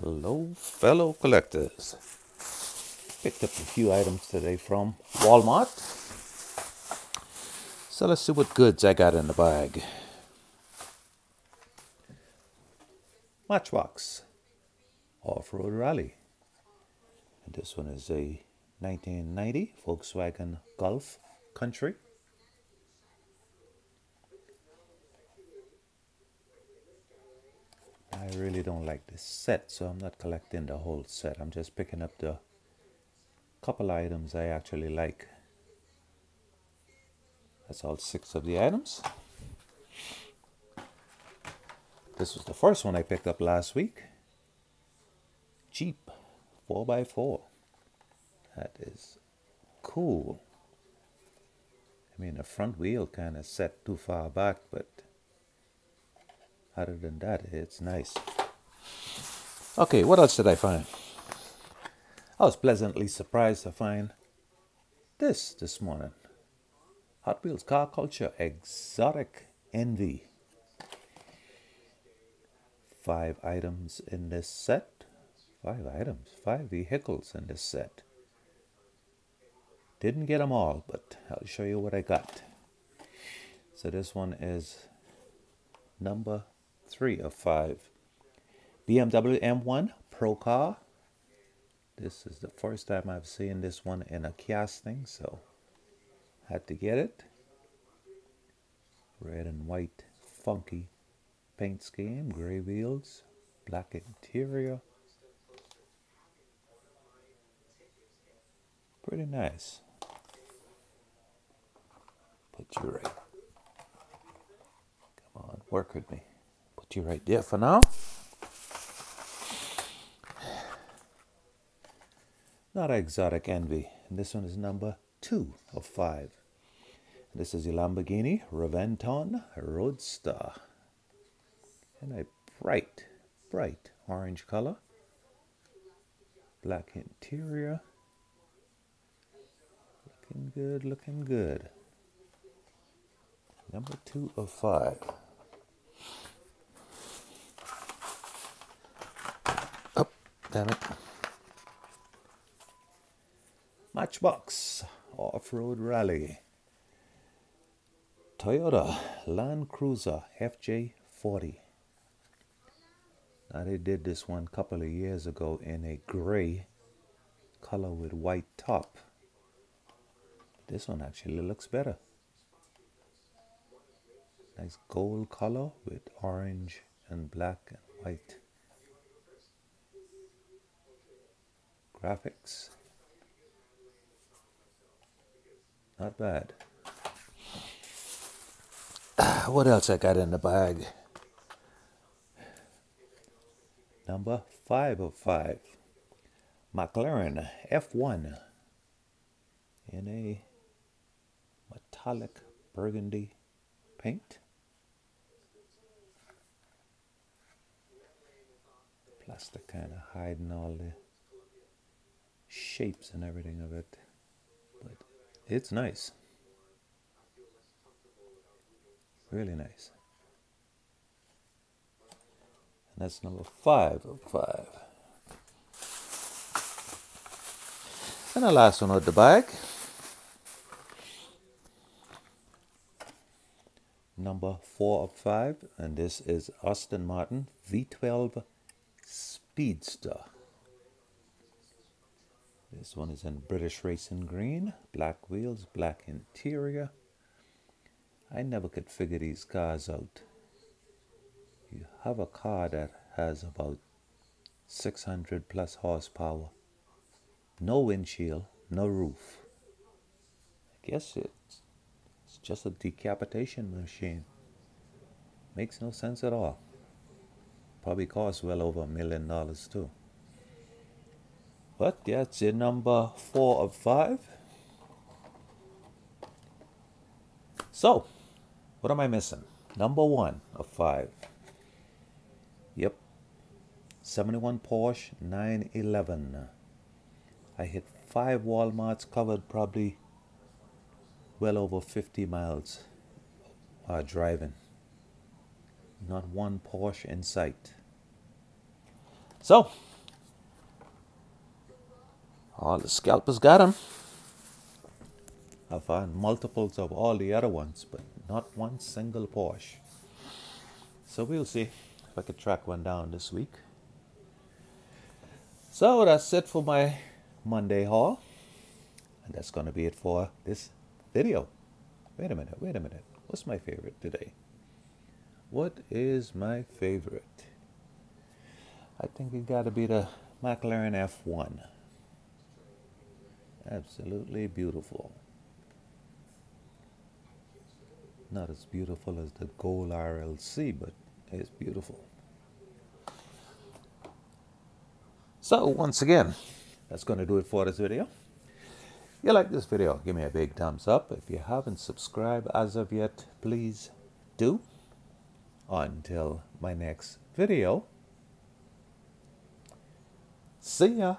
Hello, fellow collectors. Picked up a few items today from Walmart. So let's see what goods I got in the bag. Matchbox Off-Road Rally. And this one is a 1990 Volkswagen Golf Country. I really don't like this set, so I'm not collecting the whole set. I'm just picking up the couple items I actually like. That's all six of the items. This was the first one I picked up last week. Jeep 4x4. That is cool. I mean, the front wheel kind of set too far back, but other than that, it's nice. Okay, what else did I find? I was pleasantly surprised to find this this morning. Hot Wheels Car Culture Exotic Envy. Five items in this set. Five items, five vehicles in this set. Didn't get them all, but I'll show you what I got. So this one is number three of five. BMW M1 Pro Car. This is the first time I've seen this one in a casting, so had to get it. Red and white funky paint scheme, gray wheels, black interior. Pretty nice. Put you right. Come on, work with me Put you right there for now. Not exotic envy. And this one is number two of five. This is the Lamborghini Reventon Roadster. And a bright, bright orange color. Black interior. Looking good, looking good. Number two of five. Damn it. Matchbox Off-Road Rally. Toyota Land Cruiser FJ40. Now they did this one a couple of years ago in a gray color with white top. This one actually looks better. Nice gold color with orange and black and white. graphics. Not bad. What else I got in the bag? Number five of five. McLaren F1 in a metallic burgundy paint. Plastic kind of hiding all the shapes and everything of it. It's nice. Really nice. And that's number five of five. And the last one out the bag. Number four of five, and this is Aston Martin V12 Speedster. This one is in British Racing Green, black wheels, black interior. I never could figure these cars out. You have a car that has about 600 plus horsepower, no windshield, no roof. I guess it's, it's just a decapitation machine. Makes no sense at all. Probably costs well over a million dollars too. But that's a number four of five. So, what am I missing? Number one of five. Yep. 71 Porsche 911. I hit five Walmarts, covered probably well over 50 miles uh, driving. Not one Porsche in sight. So, all the scalpers got them. I found multiples of all the other ones, but not one single Porsche. So we'll see if I can track one down this week. So that's it for my Monday haul. And that's going to be it for this video. Wait a minute, wait a minute. What's my favorite today? What is my favorite? I think it got to be the McLaren F1. Absolutely beautiful. Not as beautiful as the Gold RLC, but it's beautiful. So once again, that's going to do it for this video. If you like this video, give me a big thumbs up. If you haven't subscribed as of yet, please do. Until my next video, see ya.